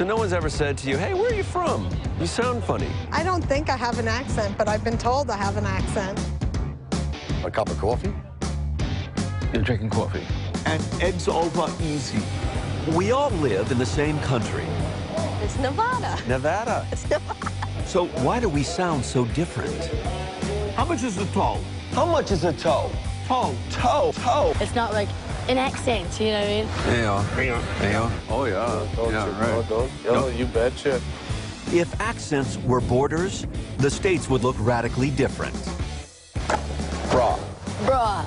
So no one's ever said to you, hey, where are you from? You sound funny. I don't think I have an accent, but I've been told I have an accent. A cup of coffee? You're drinking coffee. And eggs over easy. We all live in the same country, It's Nevada. Nevada. So why do we sound so different? How much is the toe? How much is a toe? Toe. Toe. Toe. It's not like an accent, you know what I mean? Yeah. Yeah. Oh, yeah. Yeah, right. Don't, no. you betcha. If accents were borders, the states would look radically different. Bra. Bruh.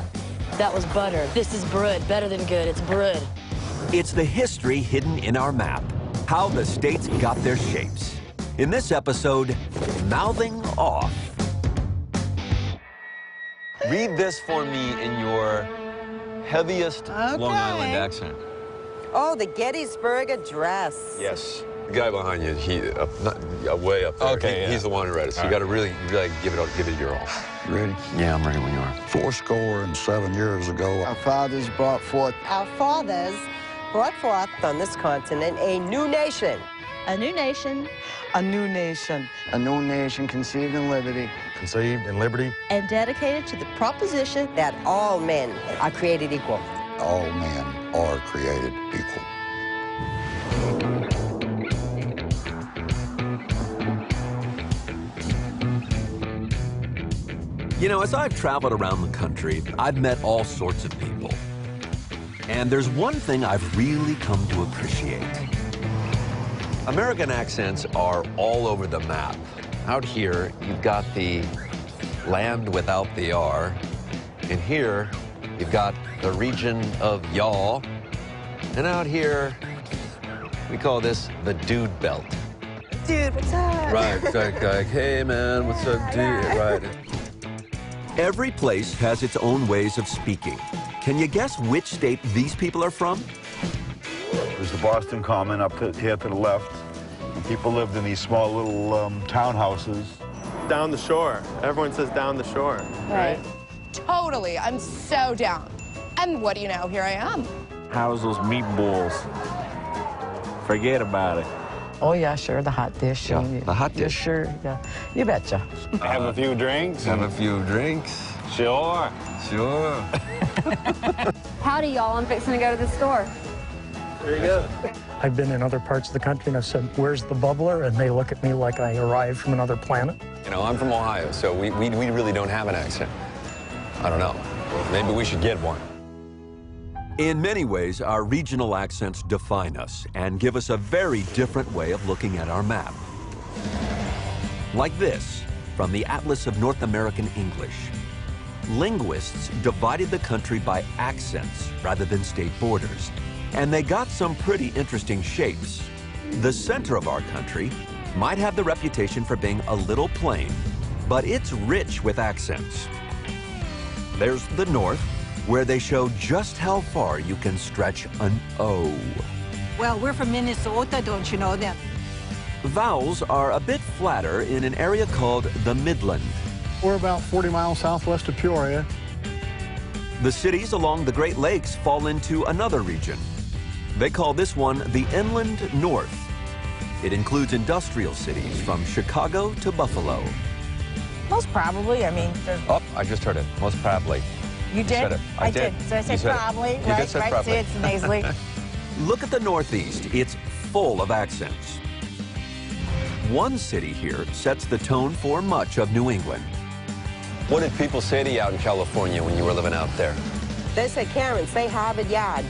That was butter. This is brood. Better than good. It's brood. It's the history hidden in our map, how the states got their shapes. In this episode, Mouthing Off. Read this for me in your heaviest Long Island accent. Oh, the Gettysburg Address. Yes. The guy behind you, he up, not, uh, way up there. Okay, He- yeah. He's the one who read it. So you got to really, really give it, all give it your all. Ready? Yeah, I'm ready when you are. Four score and seven years ago, Our fathers brought forth Our fathers brought forth on this continent a new nation. A new nation a new nation, a new nation conceived in liberty. Conceived in liberty. and dedicated to the proposition that all men are created equal. all men are created equal. You know, as I've traveled around the country, I've met all sorts of people. And there's one thing I've really come to appreciate. American accents are all over the map. Out here, you've got the land without the R. And here, you've got the region of y'all. And out here, we call this the dude belt. Dude, what's up? Right, like, like, hey man, what's up, dude? Right. Every place has its own ways of speaking. Can you guess which state these people are from? There's the Boston Common up to, here to the left. People lived in these small little um, townhouses. Down the shore. Everyone says down the shore, right? Totally. I'm so down. And what do you know? Here I am. How's those meatballs? Forget about it. Oh, yeah, sure, the hot dish. Yeah, the hot dish. sure, yeah. You betcha. Have a few drinks. Have a few drinks. Sure. Sure. Howdy, y'all. I'm fixing to go to the store. There you go. I've been in other parts of the country and I've said, where's the bubbler? And they look at me like I arrived from another planet. You know, I'm from Ohio, so we, we, we really don't have an accent. I don't know. Maybe we should get one. In many ways, our regional accents define us and give us a very different way of looking at our map. Like this, from the Atlas of North American English. Linguists divided the country by accents rather than state borders, and they got some pretty interesting shapes. The center of our country might have the reputation for being a little plain, but it's rich with accents. There's the north, where they show just how far you can stretch an O. Well, we're from Minnesota, don't you know that? Vowels are a bit flatter in an area called the Midland. We're about 40 miles southwest of Peoria. The cities along the Great Lakes fall into another region. They call this one the Inland North. It includes industrial cities from Chicago to Buffalo. Most probably. I mean, there's, Oh, I just heard it. Most probably. you said did? it. I did. So I You said said it. probably, You did right? say right? probably. See, it's nasally. Look at the Northeast. It's full of accents. One city here sets the tone for much of New England. What did people say to you out in California when you were living out there? They said, Karen, say Harvard Yard.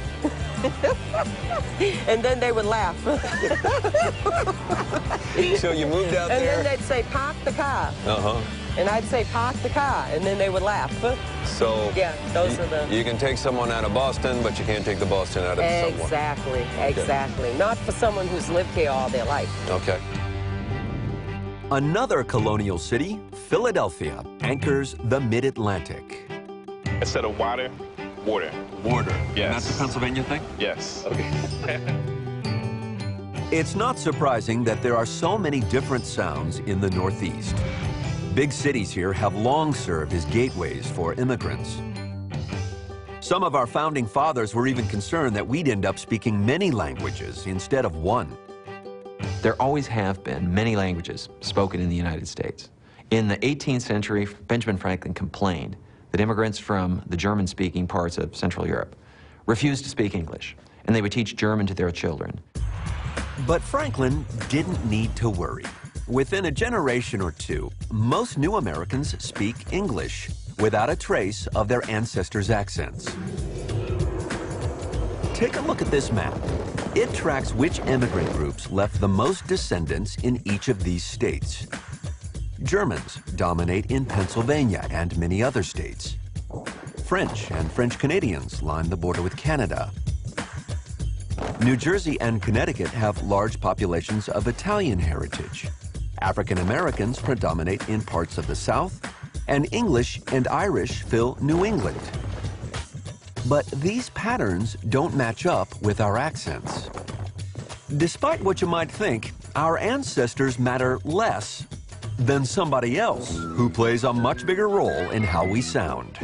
and then they would laugh. So you moved out and there? And then they'd say, park the car. Uh-huh. And I'd say, park the car. And then they would laugh. So Yeah, those are the- you can take someone out of Boston, but you can't take the Boston out of someone. Exactly, exactly. Not for someone who's lived here all their life. Okay. Another colonial city, Philadelphia, anchors the mid-Atlantic. Instead of water, water. Border. Yes. That's a Pennsylvania thing? Yes. Okay. it's not surprising that there are so many different sounds in the Northeast. Big cities here have long served as gateways for immigrants. Some of our founding fathers were even concerned that we'd end up speaking many languages instead of one. There always have been many languages spoken in the United States. In the 18th century, Benjamin Franklin complained that immigrants from the German-speaking parts of Central Europe refused to speak English, and they would teach German to their children. But Franklin didn't need to worry. Within a generation or two, most new Americans speak English without a trace of their ancestors' accents. Take a look at this map. It tracks which immigrant groups left the most descendants in each of these states. Germans dominate in Pennsylvania and many other states. French and French Canadians line the border with Canada. New Jersey and Connecticut have large populations of Italian heritage. African Americans predominate in parts of the South, and English and Irish fill New England. But these patterns don't match up with our accents. Despite what you might think, our ancestors matter less than somebody else who plays a much bigger role in how we sound.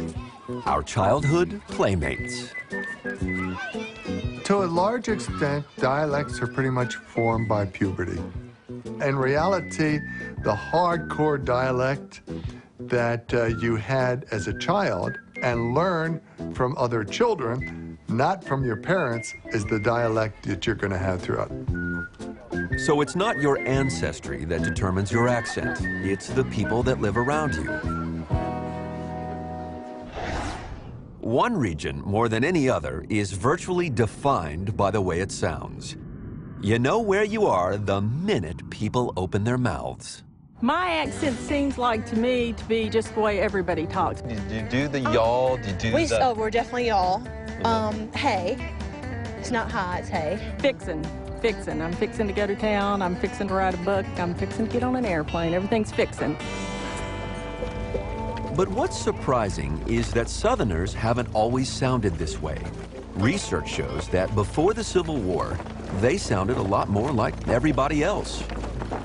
Our childhood playmates. To a large extent, dialects are pretty much formed by puberty. In reality, the hardcore dialect that uh, you had as a child and learn from other children, not from your parents, is the dialect that you're going to have throughout. So it's not your ancestry that determines your accent. It's the people that live around you. One region, more than any other, is virtually defined by the way it sounds. You know where you are the minute people open their mouths. My accent seems like to me to be just the way everybody talks. Do you do the y'all? Do you do we, the... Oh, we're definitely y'all. Um, hey. It's not hi, it's hey. Fixin'. Fixin'. I'm fixing to go to town. I'm fixing to write a book. I'm fixing to get on an airplane. Everything's fixin'. But what's surprising is that Southerners haven't always sounded this way. Research shows that before the Civil War, they sounded a lot more like everybody else.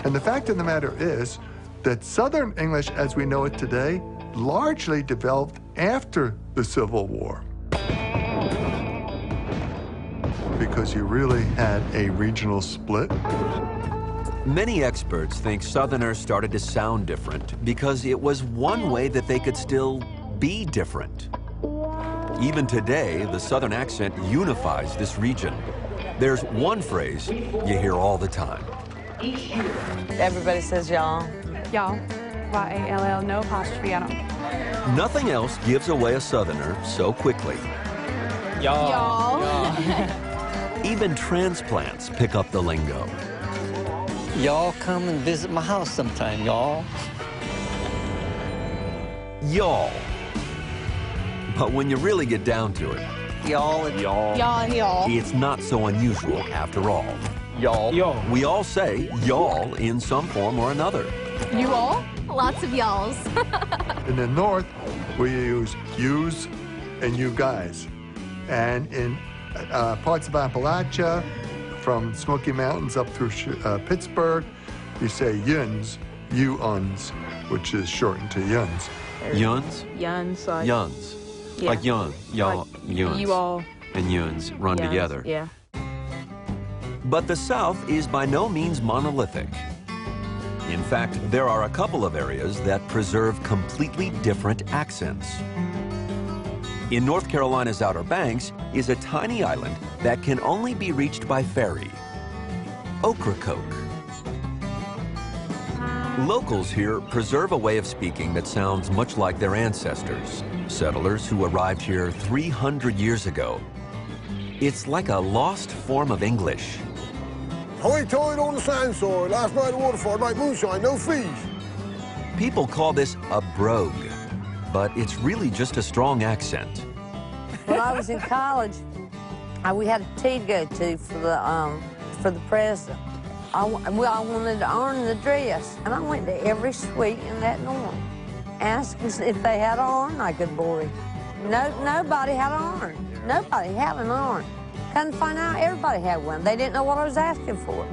And the fact of the matter is that Southern English as we know it today largely developed after the Civil War. Because you really had a regional split. Many experts think Southerners started to sound different because it was one way that they could still be different. Even today, the Southern accent unifies this region. There's one phrase you hear all the time. Everybody says y'all. Y'all. Y-A-L-L, no apostrophe, I don't. Nothing else gives away a Southerner so quickly. Y'all. Y'all. Even transplants pick up the lingo. Y'all come and visit my house sometime, y'all. Y'all. But when you really get down to it, y'all and y'all, y'all and y'all, it's not so unusual after all. Y'all. Y'all. We all say y'all in some form or another. You all? Lots of y'alls. in the north, we use yous and you guys. And in uh, parts of Appalachia, from Smoky Mountains up through uh, Pittsburgh, you say yuns, you uns, which is shortened to yuns. Yuns? Yuns. Like, yuns. Yeah. Like yun, y'all, like yuns. You all. And yuns run yuns, together. Yeah. But the South is by no means monolithic. In fact, there are a couple of areas that preserve completely different accents. In North Carolina's Outer Banks is a tiny island that can only be reached by ferry, Ocracoke. Locals here preserve a way of speaking that sounds much like their ancestors, settlers who arrived here 300 years ago. It's like a lost form of English. Hoy-toy on the sandshore, last night at waterfall, night moonshine, no fish. People call this a brogue, but it's really just a strong accent. When I was in college, I, we had a tea to go to for the, um, for the president. I, well, I wanted to earn the dress, and I went to every suite in that dorm, asking if they had an urn I could borrow. No, nobody had an urn. Nobody had an urn. Couldn't find out, everybody had one. They didn't know what I was asking for.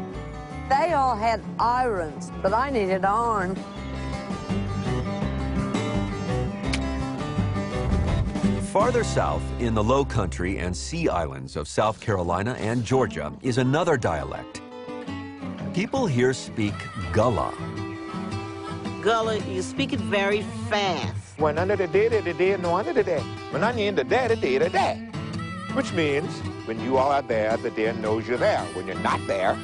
They all had irons, but I needed an urn. Farther south, in the low country and sea islands of South Carolina and Georgia, is another dialect. People here speak Gullah. Gullah, you speak it very fast. When under the day, the day, no under the day. When I need the day, the day, the day. Which means when you are there, the deer knows you're there. When you're not there,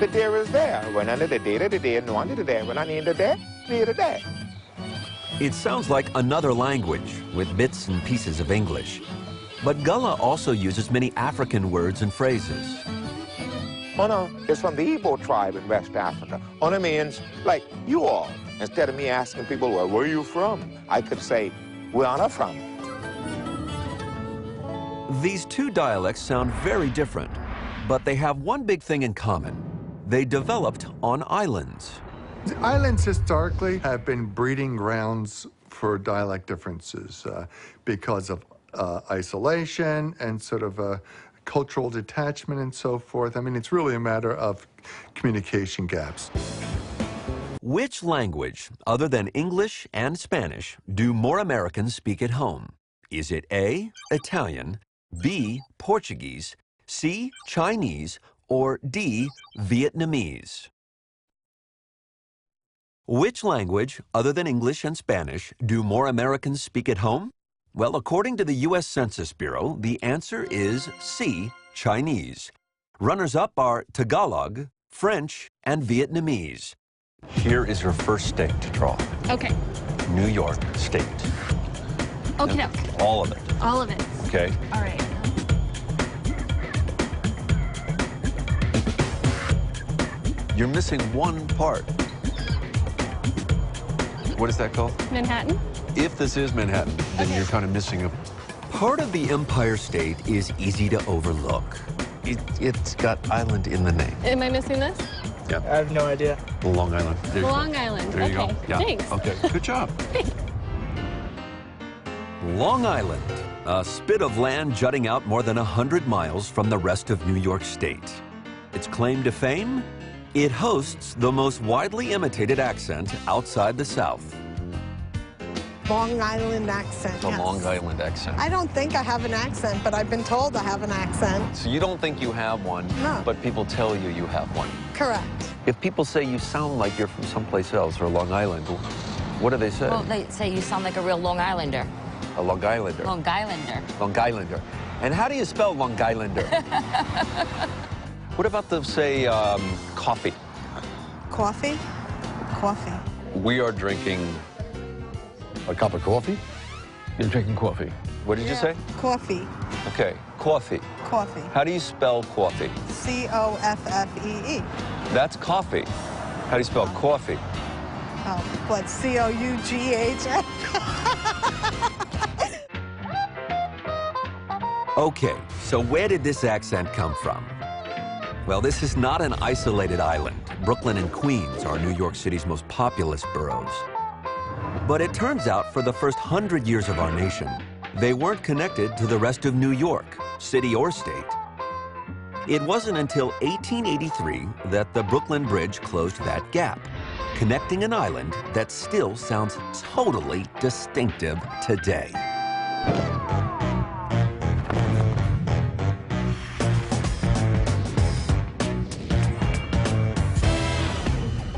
the deer is there. When under the day, the day, no under the day. When I need the day, the the day. It sounds like another language with bits and pieces of English. But Gullah also uses many African words and phrases. Oh, Ona is from the Igbo tribe in West Africa. Oh, Ona means like you all. Instead of me asking people, well, where are you from? I could say, where I from? These two dialects sound very different, but they have one big thing in common. They developed on islands. The islands historically have been breeding grounds for dialect differences uh, because of uh, isolation and sort of a cultural detachment and so forth. I mean, it's really a matter of communication gaps. Which language, other than English and Spanish, do more Americans speak at home? Is it A, Italian, B, Portuguese, C, Chinese, or D, Vietnamese? Which language, other than English and Spanish, do more Americans speak at home? Well, according to the U.S. Census Bureau, the answer is C, Chinese. Runners-up are Tagalog, French, and Vietnamese. Here is your first state to draw. Okay. New York State. Okay, doke. All of it. All of it. Okay. All right. You're missing one part. What is that called? Manhattan? If this is Manhattan, then you're kind of missing a part of the Empire State is easy to overlook. It, it's got island in the name. Am I missing this? Yeah. I have no idea. Long Island. There you go. Long Island. There you okay. go. Yeah. Thanks. Okay. Good job. Long Island, a spit of land jutting out more than 100 miles from the rest of New York State. Its claim to fame? It hosts the most widely imitated accent outside the South. Long Island accent. The yes. Long Island accent. I don't think I have an accent, but I've been told I have an accent. So you don't think you have one, No. but people tell you you have one. Correct. If people say you sound like you're from someplace else or Long Island, what do they say? Well, they say you sound like a real Long Islander. a Long Islander. Long Islander. Long Islander. And how do you spell Long Islander? what about the, say, um, coffee? Coffee? Coffee. We are drinking a cup of coffee. You're drinking coffee. What did you say? Coffee. Okay, coffee. Coffee. How do you spell coffee? C O F F E E. That's coffee. How do you spell coffee? Oh, what? C O U G H F? Okay, so where did this accent come from? Well, this is not an isolated island. Brooklyn and Queens are New York City's most populous boroughs. But it turns out for the first hundred years of our nation, they weren't connected to the rest of New York, city or state. It wasn't until 1883 that the Brooklyn Bridge closed that gap, connecting an island that still sounds totally distinctive today.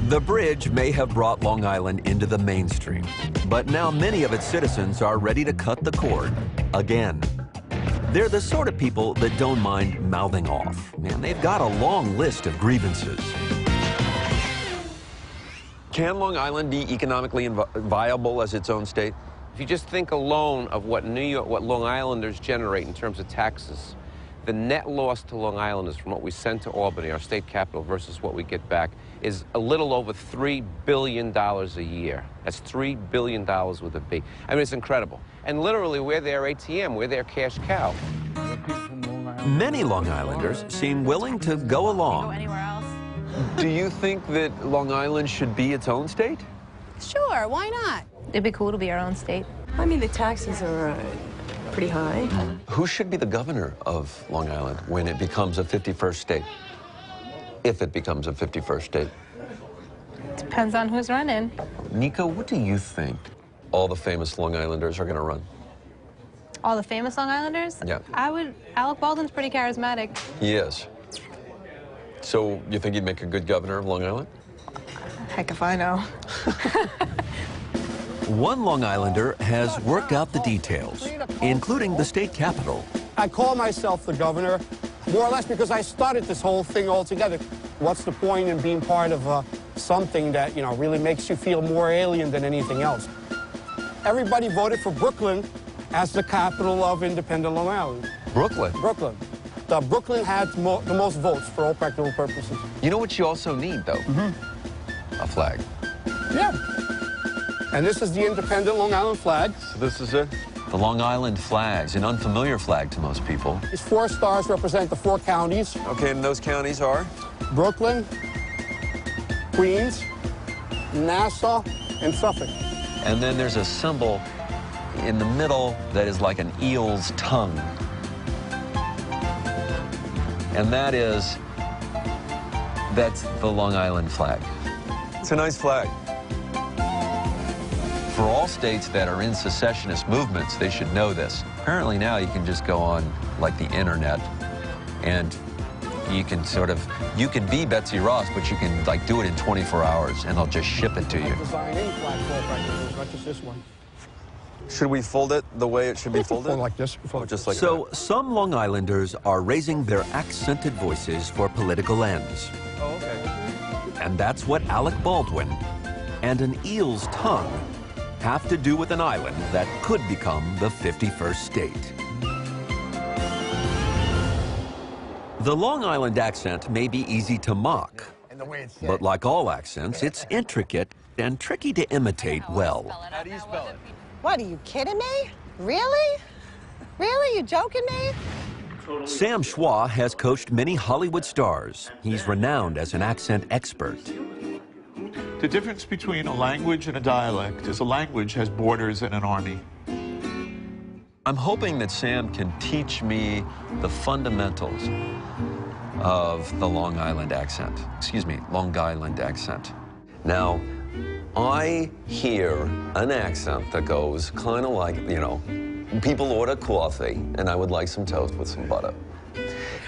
The bridge may have brought Long Island into the mainstream, but now many of its citizens are ready to cut the cord again. They're the sort of people that don't mind mouthing off, and they've got a long list of grievances. Can Long Island be economically viable as its own state? If you just think alone of what New York, what Long Islanders generate in terms of taxes, the net loss to Long Islanders from what we send to Albany, our state capital, versus what we get back is a little over $3 billion a year. That's $3 billion with a B. I mean, it's incredible. And literally, we're their ATM, we're their cash cow. Many Long Islanders seem willing to go along. Do you think that Long Island should be its own state? Sure, why not? It'd be cool to be our own state. I mean, the taxes are uh, pretty high. Who should be the governor of Long Island when it becomes a 51st state? If it becomes a 51st state. Depends on who's running. Nico, what do you think all the famous Long Islanders are going to run? All the famous Long Islanders? Yeah. I would. Alec Baldwin's pretty charismatic. He is. So you think you'd make a good governor of Long Island? Heck if I know. One Long Islander has worked out the details, including the state capitol. I call myself the governor, more or less because I started this whole thing altogether. What's the point in being part of uh, something that, you know, really makes you feel more alien than anything else? Everybody voted for Brooklyn as the capital of independent Long Island. Brooklyn? Brooklyn. The Brooklyn had mo the most votes for all practical purposes. You know what you also need, though? Mm -hmm. A flag. Yeah. And this is the independent Long Island flag. So this is it? The Long Island flag's an unfamiliar flag to most people. These four stars represent the four counties. Okay, and those counties are? Brooklyn, Queens, Nassau, and Suffolk. And then there's a symbol in the middle that is like an eel's tongue. And that is, that's the Long Island flag. It's a nice flag. For all states that are in secessionist movements, they should know this. Apparently now you can just go on like the internet and you can sort of, you can be Betsy Ross, but you can like do it in 24 hours and they'll just ship it to you. Design any flag for all practical, not just this one. Should we fold it the way it should be folded? Fold like this. Oh, just like So some Long Islanders are raising their accented voices for political ends. Oh, okay. And that's what Alec Baldwin and an eel's tongue have to do with an island that could become the 51st state. The Long Island accent may be easy to mock, And the way it's but like all accents, it's intricate and tricky to imitate well. How do you spell it? What, are you kidding me? Really? Really? You joking me? Sam Chwat has coached many Hollywood stars. He's renowned as an accent expert. The difference between a language and a dialect is a language has borders and an army. I'm hoping that Sam can teach me the fundamentals of the Long Island accent. Excuse me, Long Island accent. Now, I hear an accent that goes kind of like, you know, people order coffee and I would like some toast with some butter.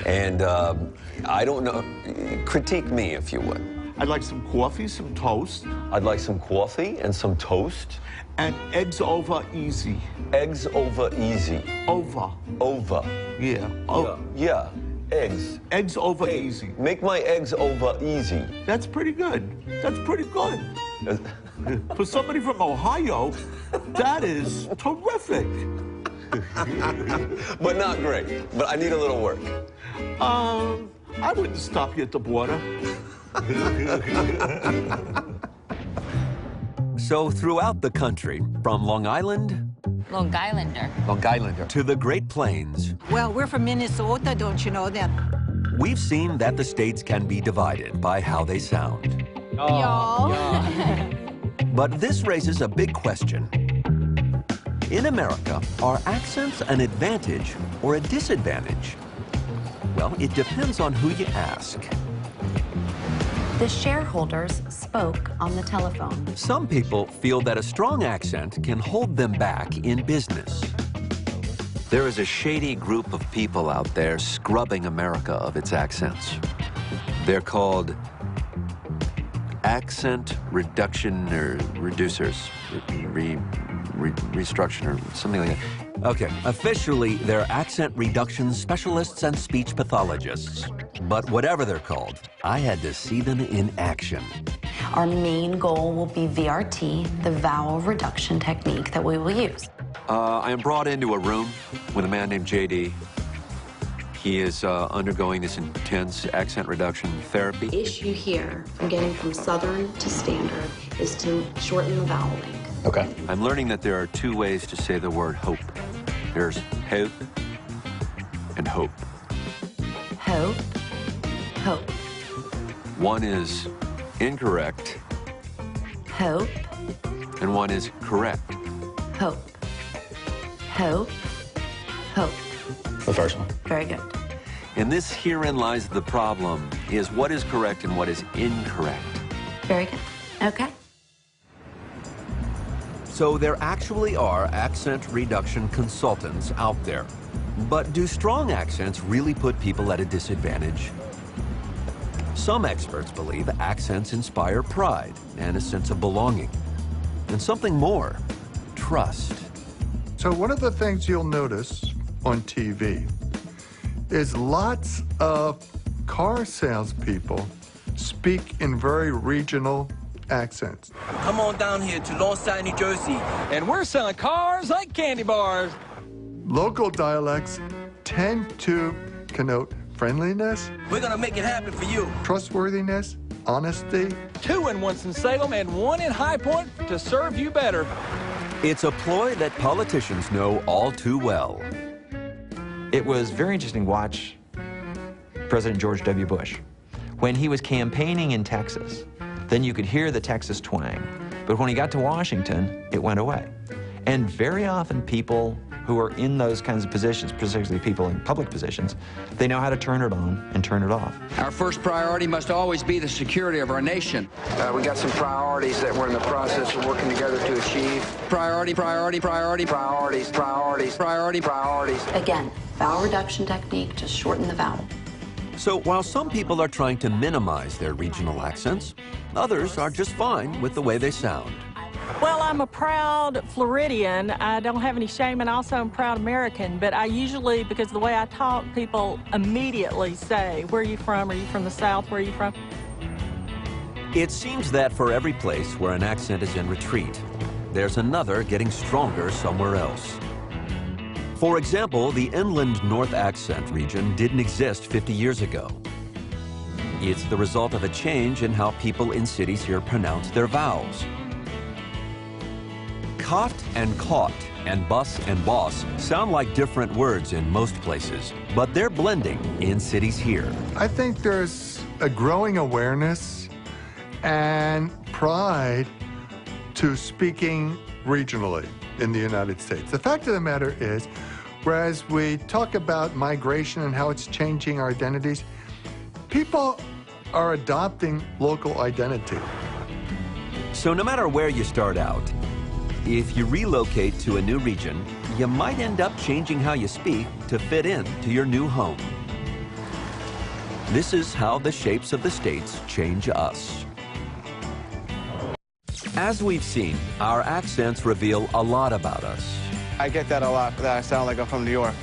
And um, I don't know, critique me if you would. I'd like some coffee, some toast. I'd like some coffee and some toast. And eggs over easy. Eggs over easy. Over. Over. Yeah. Oh, Yeah, eggs. eggs over easy. Make my eggs over easy. That's pretty good. That's pretty good. For somebody from Ohio, that is terrific. but not great. But I need a little work. Um, I wouldn't stop you at the border. So throughout the country, from Long Island Long Islander. Long Islander. to the Great Plains, Well, we're from Minnesota, don't you know that? we've seen that the states can be divided by how they sound. Oh, Y'all. But this raises a big question. In America, are accents an advantage or a disadvantage? Well, it depends on who you ask. The shareholders spoke on the telephone. Some people feel that a strong accent can hold them back in business. There is a shady group of people out there scrubbing America of its accents. They're called accent reduction or reducers, re, re, restruction or something like that. Okay, officially, they're accent reduction specialists and speech pathologists. But whatever they're called, I had to see them in action. Our main goal will be VRT, the vowel reduction technique that we will use. Uh, I am brought into a room with a man named JD. He is uh, undergoing this intense accent reduction therapy. The issue here from getting from Southern to Standard is to shorten the vowel length. Okay. I'm learning that there are two ways to say the word hope. There's hope and hope. Hope, hope, One is incorrect hope, and one is correct. hope, hope, hope. The first one. Very good. And this herein lies the problem is what is correct and what is incorrect. Very good. Okay. So there actually are accent reduction consultants out there. But do strong accents really put people at a disadvantage? Some experts believe accents inspire pride and a sense of belonging. And something more, trust. So one of the things you'll notice on TV is lots of car salespeople speak in very regional accents. Come on down here to Lawnside, New Jersey. And we're selling cars like candy bars. Local dialects tend to connote friendliness, We're gonna make it happen for you. trustworthiness, honesty. Two in Winston-Salem and one in High Point to serve you better. It's a ploy that politicians know all too well. It was very interesting to watch President George W. Bush. When he was campaigning in Texas, then you could hear the Texas twang. But when he got to Washington, it went away. And very often people who are in those kinds of positions, particularly people in public positions, they know how to turn it on and turn it off. Our first priority must always be the security of our nation. Uh, we got some priorities that we're in the process of working together to achieve. Priority, priority, priority, priorities, priorities, priority, priorities. Again, vowel reduction technique to shorten the vowel. So while some people are trying to minimize their regional accents, others are just fine with the way they sound. Well, I'm a proud Floridian. I don't have any shame, and also I'm proud American. But I usually, because the way I talk, people immediately say, Where are you from? Are you from the South? Where are you from? It seems that for every place where an accent is in retreat, there's another getting stronger somewhere else. For example, the inland North accent region didn't exist 50 years ago. It's the result of a change in how people in cities here pronounce their vowels. Cot and caught and bus and boss sound like different words in most places, but they're blending in cities here. I think there's a growing awareness and pride to speaking regionally in the United States. The fact of the matter is, whereas we talk about migration and how it's changing our identities, people are adopting local identity. So no matter where you start out, if you relocate to a new region, you might end up changing how you speak to fit in to your new home. This is how the shapes of the states change us. As we've seen, our accents reveal a lot about us. I get that a lot, that I sound like I'm from New York.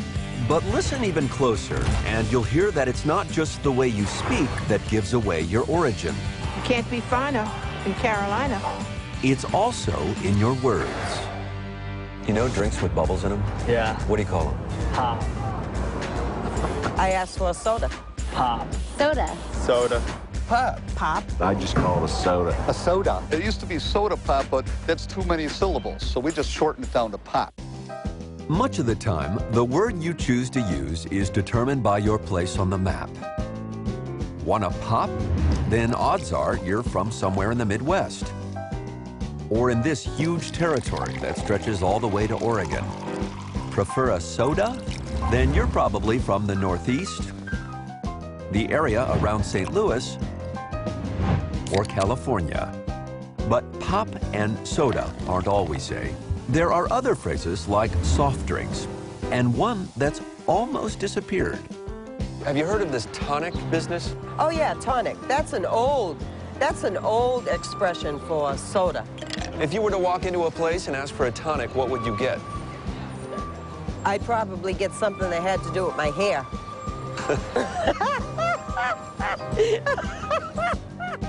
But listen even closer, and you'll hear that it's not just the way you speak that gives away your origin. You can't be finer in Carolina. It's also in your words. You know drinks with bubbles in them? Yeah. What do you call them? Pop. I asked for a soda. Pop. Soda. Soda. Pop. Pop. I just call it a soda. A soda. It used to be soda pop, but that's too many syllables, so we just shortened it down to pop. Much of the time, the word you choose to use is determined by your place on the map. Want a pop? Then odds are you're from somewhere in the Midwest. Or in this huge territory that stretches all the way to Oregon. Prefer a soda? Then you're probably from the Northeast, the area around St. Louis, or California. But pop and soda aren't all we say. There are other phrases like soft drinks, and one that's almost disappeared. Have you heard of this tonic business? Oh yeah, tonic. That's an old, that's an old expression for soda. If you were to walk into a place and ask for a tonic, what would you get? I'd probably get something that had to do with my hair.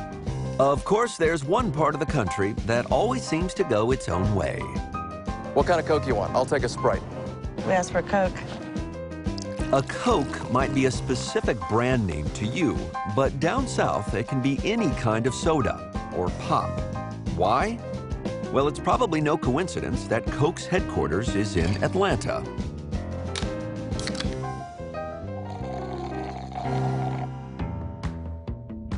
Of course, there's one part of the country that always seems to go its own way. What kind of Coke do you want? I'll take a Sprite. We asked for Coke. A Coke might be a specific brand name to you, but down south it can be any kind of soda or pop. Why? Well, it's probably no coincidence that Coke's headquarters is in Atlanta.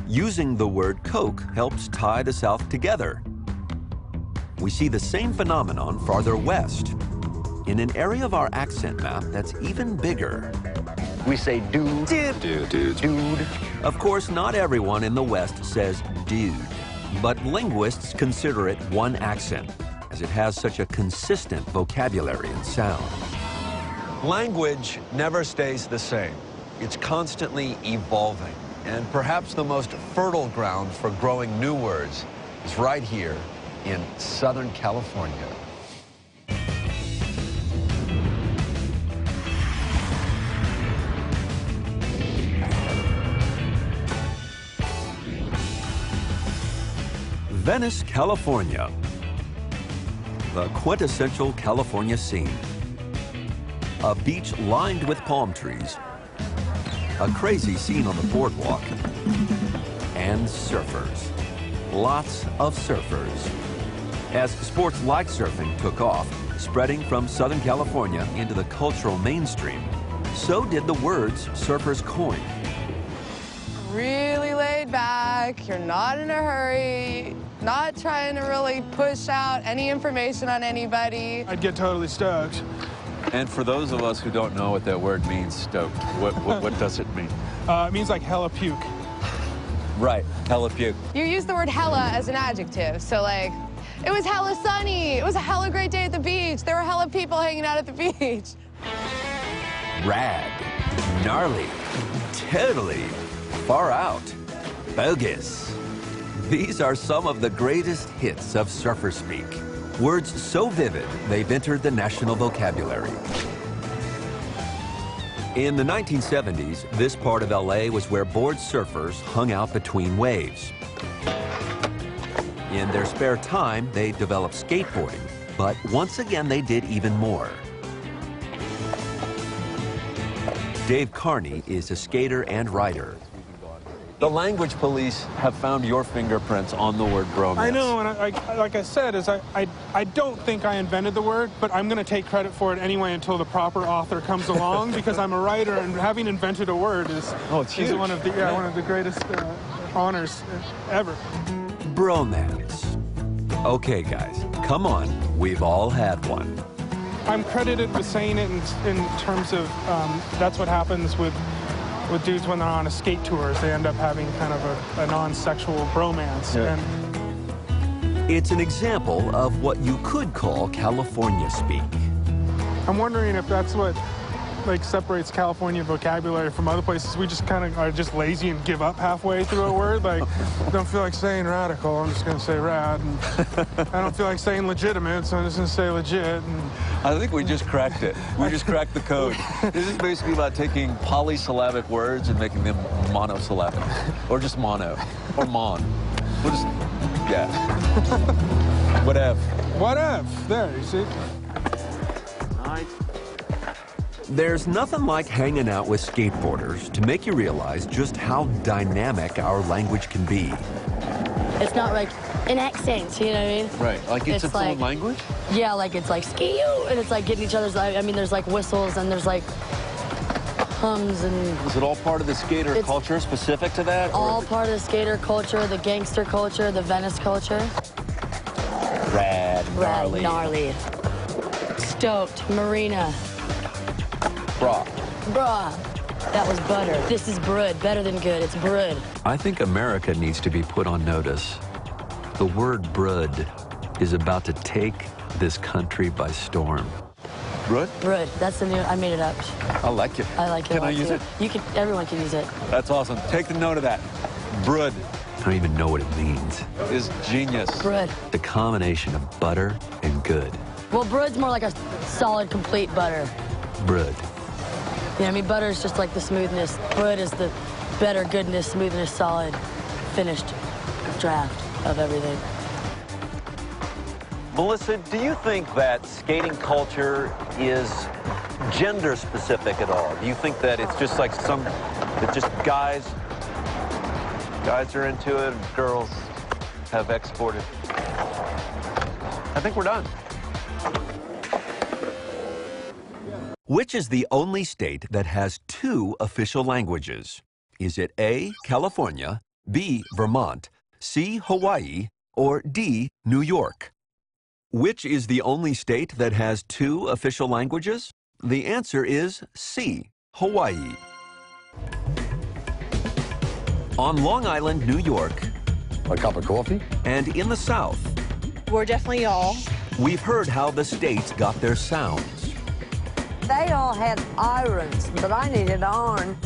Using the word Coke helps tie the South together. We see the same phenomenon farther west, in an area of our accent map that's even bigger. We say dude. Dude. Dude. Dude. Dude. Of course, not everyone in the West says dude, but linguists consider it one accent, as it has such a consistent vocabulary and sound. Language never stays the same. It's constantly evolving. And perhaps the most fertile ground for growing new words is right here in Southern California. Venice, California. The quintessential California scene. A beach lined with palm trees. A crazy scene on the boardwalk. And surfers. Lots of surfers. As sports like surfing took off, spreading from Southern California into the cultural mainstream, so did the words surfers coined. really laid back. You're not in a hurry. Not trying to really push out any information on anybody. I'd get totally stoked. And for those of us who don't know what that word means, stoked, what, what, what does it mean? Uh, it means like hella puke. Right, hella puke. You use the word hella as an adjective. So, like, it was hella sunny. It was a hella great day at the beach. There were hella people hanging out at the beach. Rad, gnarly, totally, far out, bogus. These are some of the greatest hits of surfer speak. Words so vivid, they've entered the national vocabulary. In the 1970s, this part of LA was where bored surfers hung out between waves. In their spare time, they developed skateboarding, but once again, they did even more. Dave Carnie is a skater and writer. The language police have found your fingerprints on the word bromance. I know, and I, I, like I said, is I, I, I don't think I invented the word, but I'm going to take credit for it anyway until the proper author comes along because I'm a writer, and having invented a word is, oh, it's is huge. one of the yeah, one of the greatest uh, honors ever. Bromance. Okay, guys, come on. We've all had one. I'm credited with saying it in, in terms of um, that's what happens with with dudes when they're on a skate tour. Is they end up having kind of a, a non-sexual bromance. Yeah. And It's an example of what you could call California speak. I'm wondering if that's what like separates California vocabulary from other places. We just kind of are just lazy and give up halfway through a word. Like, don't feel like saying radical. I'm just gonna say rad. And I don't feel like saying legitimate, so I'm just gonna say legit. And I think we just cracked it. We just cracked the code. This is basically about taking polysyllabic words and making them monosyllabic. Or just mono. Or mon. We'll just, yeah. Whatever. whatever. There, you see. There's nothing like hanging out with skateboarders to make you realize just how dynamic our language can be. It's not like an accent, you know what I mean? Right, like it's, its own like- language? Yeah, like it's like ski you, and it's like getting each other's. I I mean, there's like whistles and there's like hums and Is it all part of the skater culture specific to that? all is part of the skater culture, the gangster culture, the Venice culture. rad, Rad, gnarly, gnarly. Stoked, marina, bra? bruh. That was butter. This is brud, better than good. It's brud. I think America needs to be put on notice. The word brud is about to take this country by storm. Brud? Brud. That's the new. I made it up. I like it. I like it. Can a I lot, use too. it? You can. Everyone can use it. That's awesome. Take the note of that. Brud I don't even know what it means. is genius. Brud. The combination of butter and good. Well, brud's more like a solid, complete butter. Brud. Know, I mean, butter is just like the smoothness. Brud is the better goodness, smoothness, solid, finished draft of everything. Melissa, do you think that skating culture is gender specific at all? Do you think that it's just like some, that just guys, guys are into it, girls have exported? I think we're done. Which is the only state that has two official languages? Is it A, California, B, Vermont, C, Hawaii, or D, New York? Which is the only state that has two official languages? The answer is C, Hawaii. On Long Island, New York. A cup of coffee? And in the South, We're definitely y'all. we've heard how the states got their sounds. They all had irons, but I needed iron.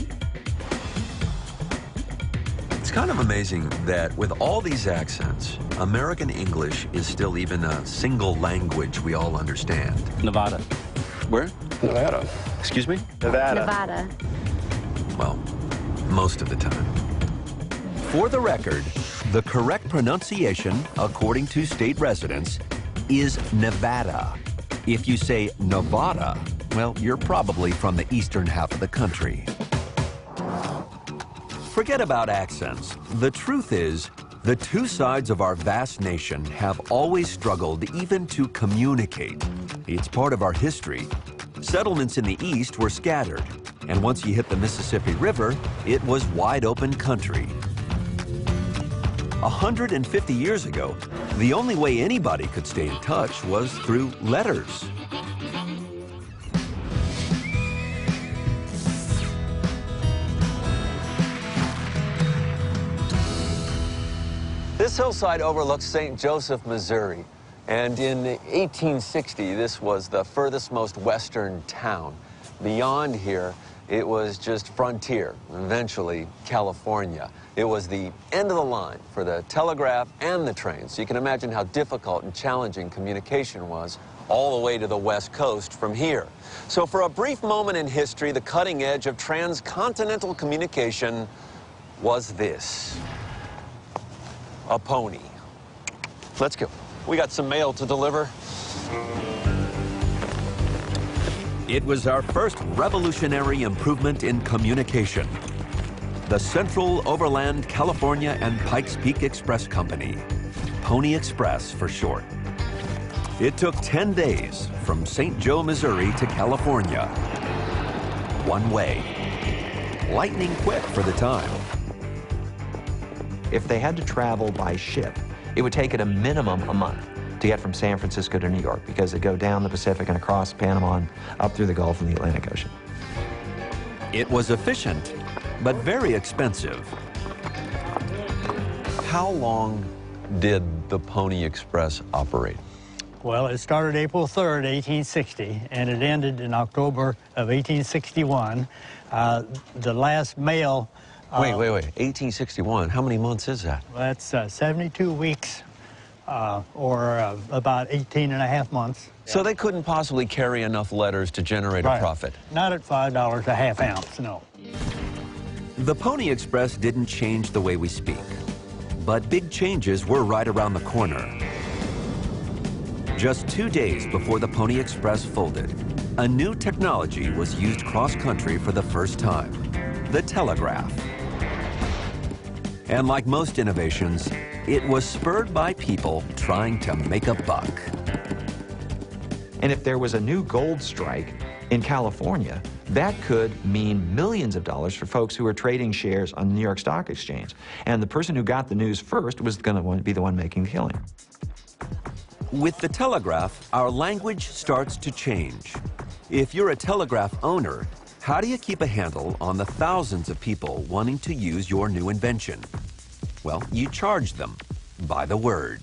It's kind of amazing that with all these accents, American English is still even a single language we all understand. Nevada. Where? Nevada. Excuse me? Nevada. Nevada. Well, most of the time. For the record, the correct pronunciation, according to state residents, is Nevada. If you say Nevada, well, you're probably from the eastern half of the country. Forget about accents. The truth is, the two sides of our vast nation have always struggled even to communicate. It's part of our history. Settlements in the east were scattered, and once you hit the Mississippi River, it was wide open country. 150 years ago, the only way anybody could stay in touch was through letters. This hillside overlooks St. Joseph, Missouri. And in 1860, this was the furthest most western town. Beyond here, it was just frontier, eventually California. It was the end of the line for the telegraph and the train, so you can imagine how difficult and challenging communication was all the way to the west coast from here. So for a brief moment in history, the cutting edge of transcontinental communication was this. A pony. Let's go. We got some mail to deliver. It was our first revolutionary improvement in communication. The Central Overland California and Pikes Peak Express Company, Pony Express for short. It took 10 days from St. Joe, Missouri to California. One way. Lightning quick for the time. If they had to travel by ship, it would take it a minimum a month to get from San Francisco to New York because they go down the Pacific and across Panama and up through the Gulf and the Atlantic Ocean. It was efficient, but very expensive. How long did the Pony Express operate? Well, it started April 3rd, 1860, and it ended in October of 1861. Uh, the last mail. Uh, wait, wait, wait. 1861. How many months is that? That's uh, 72 weeks, uh, or uh, about 18 and a half months. So they couldn't possibly carry enough letters to generate Right. a profit. Not at $5 a half ounce, no. The Pony Express didn't change the way we speak, but big changes were right around the corner. Just two days before the Pony Express folded, a new technology was used cross-country for the first time, the telegraph. And like most innovations, it was spurred by people trying to make a buck. And if there was a new gold strike in California, that could mean millions of dollars for folks who were trading shares on the New York Stock Exchange. And the person who got the news first was going to be the one making the killing. With the telegraph, our language starts to change. If you're a telegraph owner, how do you keep a handle on the thousands of people wanting to use your new invention? Well, you charge them by the word.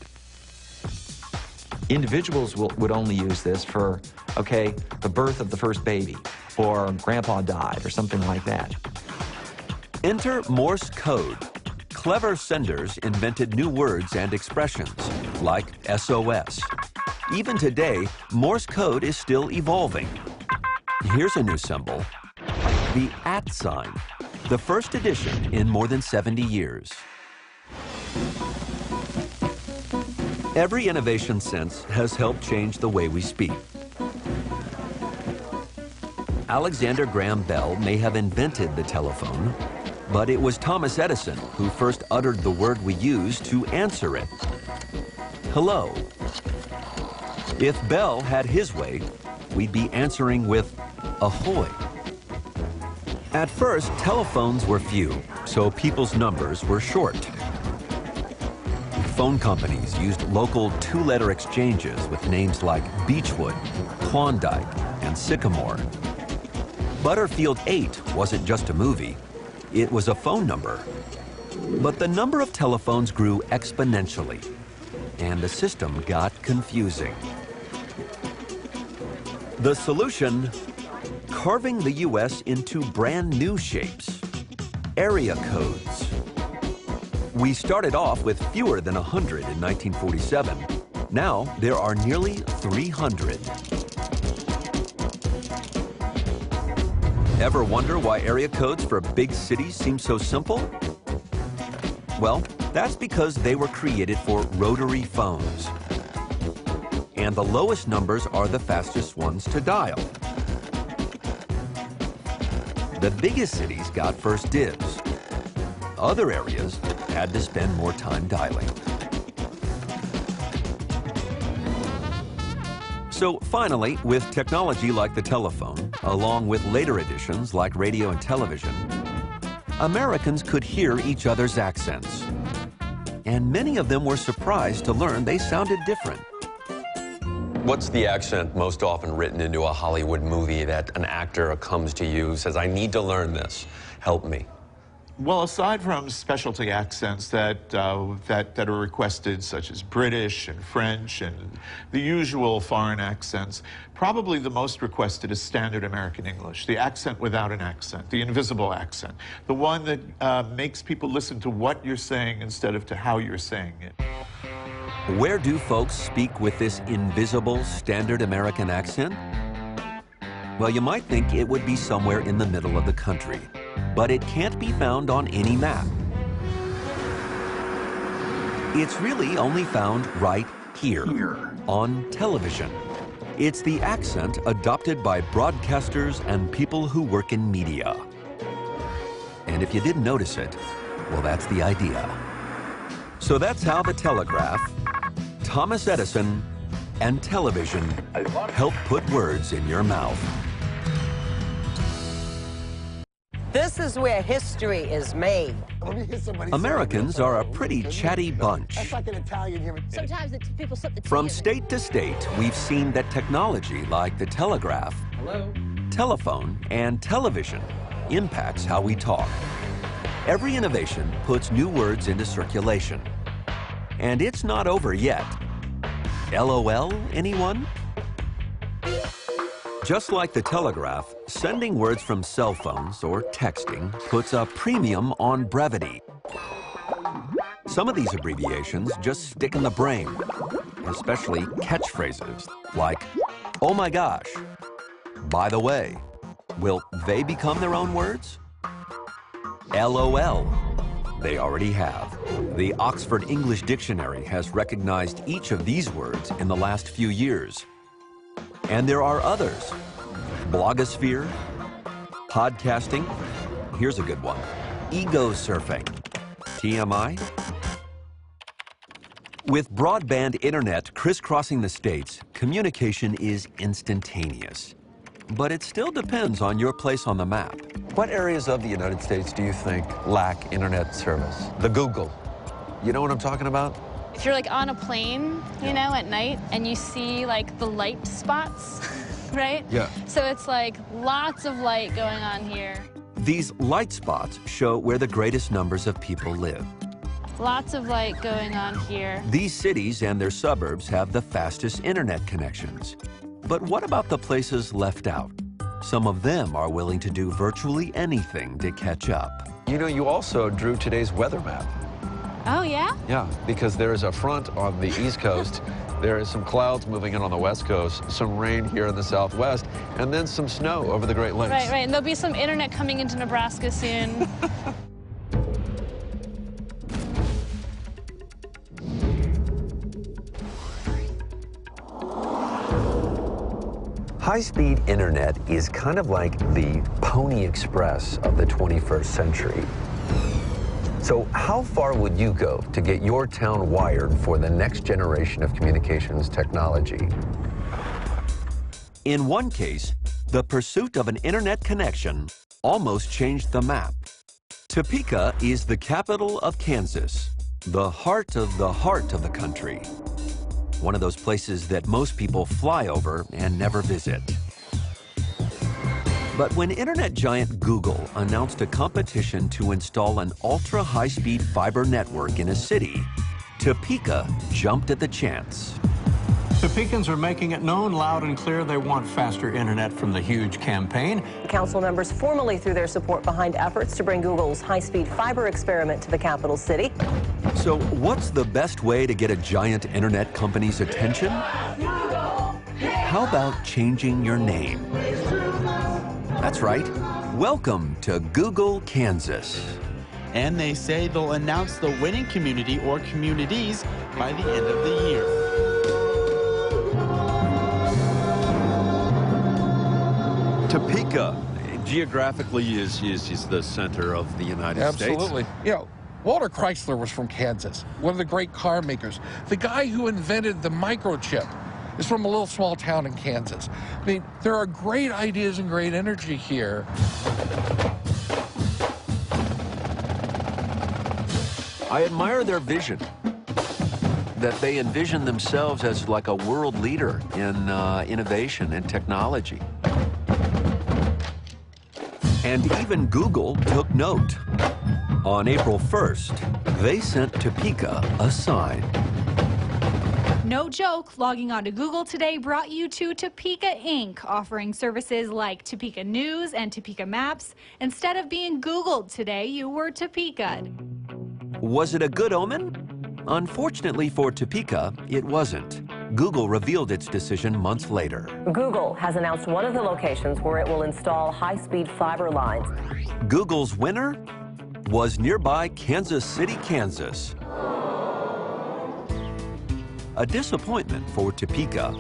Individuals will, would only use this for, okay, the birth of the first baby, or grandpa died, or something like that. Enter Morse code. Clever senders invented new words and expressions, like SOS. Even today, Morse code is still evolving. Here's a new symbol, the at sign, the first edition in more than 70 years. Every innovation since has helped change the way we speak. Alexander Graham Bell may have invented the telephone, but it was Thomas Edison who first uttered the word we use to answer it. Hello. If Bell had his way, we'd be answering with ahoy. At first, telephones were few, so people's numbers were short. Phone companies used local two-letter exchanges with names like Beechwood, Klondike, and Sycamore. Butterfield 8 wasn't just a movie, it was a phone number. But the number of telephones grew exponentially, and the system got confusing. The solution, carving the U.S. into brand new shapes, area codes. We started off with fewer than 100 in 1947. Now there are nearly 300. Ever wonder why area codes for big cities seem so simple? Well, that's because they were created for rotary phones. And the lowest numbers are the fastest ones to dial. The biggest cities got first dibs. Other areas had to spend more time dialing. So finally, with technology like the telephone, along with later additions like radio and television, Americans could hear each other's accents. And many of them were surprised to learn they sounded different. What's the accent most often written into a Hollywood movie that an actor comes to you, says, I need to learn this, help me? Well, aside from specialty accents that, uh, that, that are requested, such as British and French and the usual foreign accents, probably the most requested is standard American English, the accent without an accent, the invisible accent, the one that uh, makes people listen to what you're saying instead of to how you're saying it. Where do folks speak with this invisible standard American accent? Well, you might think it would be somewhere in the middle of the country but it can't be found on any map. It's really only found right here, here, on television. It's the accent adopted by broadcasters and people who work in media. And if you didn't notice it, well, that's the idea. So that's how the telegraph, Thomas Edison, and television help put words in your mouth. This is where history is made. Americans are a pretty chatty bunch. That's like an Italian here. Sometimes it's people From state to state, we've seen that technology like the telegraph, Hello? telephone, and television impacts how we talk. Every innovation puts new words into circulation. And it's not over yet. LOL, anyone? Just like the telegraph, sending words from cell phones or texting puts a premium on brevity. Some of these abbreviations just stick in the brain, especially catchphrases like, oh my gosh, by the way. Will they become their own words? LOL. They already have. The Oxford English Dictionary has recognized each of these words in the last few years. And there are others. Blogosphere, podcasting, here's a good one, ego surfing, TMI. With broadband internet crisscrossing the states, communication is instantaneous. But it still depends on your place on the map. What areas of the United States do you think lack internet service? The Google. You know what I'm talking about? If you're like on a plane, you know, at night, and you see like the light spots, right? Yeah. So it's like lots of light going on here. These light spots show where the greatest numbers of people live. Lots of light going on here. These cities and their suburbs have the fastest internet connections. But what about the places left out? Some of them are willing to do virtually anything to catch up. You know, you also drew today's weather map. Oh, yeah? Yeah, because there is a front on the East Coast. there is some clouds moving in on the West Coast, some rain here in the Southwest, and then some snow over the Great Lakes. Right, right. And there'll be some internet coming into Nebraska soon. High-speed internet is kind of like the Pony Express of the 21st century. So how far would you go to get your town wired for the next generation of communications technology? In one case, the pursuit of an internet connection almost changed the map. Topeka is the capital of Kansas, the heart of the heart of the country. One of those places that most people fly over and never visit. But when internet giant Google announced a competition to install an ultra-high-speed fiber network in a city, Topeka jumped at the chance. Topekans are making it known loud and clear they want faster internet from the huge campaign. Council members formally threw their support behind efforts to bring Google's high-speed fiber experiment to the capital city. So what's the best way to get a giant internet company's attention? How about changing your name? That's right. Welcome to Google Kansas. And they say they'll announce the winning community or communities by the end of the year. Topeka geographically is, is, is the center of the United Absolutely. States. You know, Walter Chrysler was from Kansas, one of the great car makers. The guy who invented the microchip is from a little small town in Kansas. I mean, there are great ideas and great energy here. I admire their vision. That they envision themselves as like a world leader in uh, innovation and technology. And even Google took note. On April 1st, they sent Topeka a sign. No joke, logging on to Google today brought you to Topeka Inc., offering services like Topeka News and Topeka Maps. Instead of being Googled today, you were Topeka. Was it a good omen? Unfortunately for Topeka, it wasn't. Google revealed its decision months later. Google has announced one of the locations where it will install high-speed fiber lines. Google's winner was nearby Kansas City, Kansas. A disappointment for Topeka,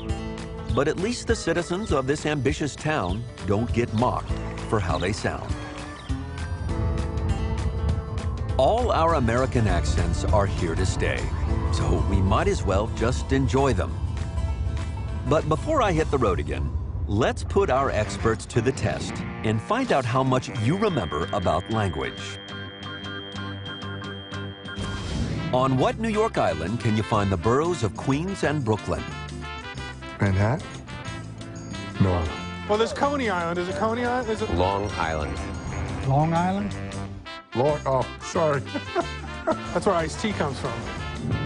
but at least the citizens of this ambitious town don't get mocked for how they sound. All our American accents are here to stay, so we might as well just enjoy them. But before I hit the road again, let's put our experts to the test and find out how much you remember about language. On what New York Island can you find the boroughs of Queens and Brooklyn? Manhattan? No. Well, there's Coney Island. Is it Coney Island? Is it Long Island. Long Island? Long, oh, sorry. That's where iced tea comes from.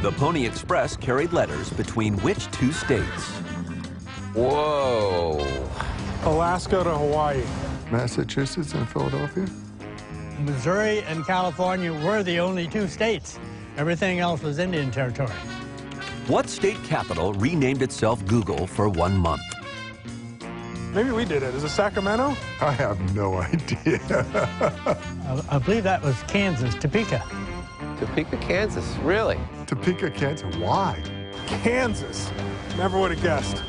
The Pony Express carried letters between which two states? Whoa. Alaska to Hawaii. Massachusetts and Philadelphia? Missouri and California were the only two states. Everything else was Indian Territory. What state capital renamed itself Google for one month? Maybe we did it. Is it Sacramento? I have no idea. I, I believe that was Kansas, Topeka. Topeka, Kansas. Really? Topeka, Kansas. Why? Kansas. Never would have guessed.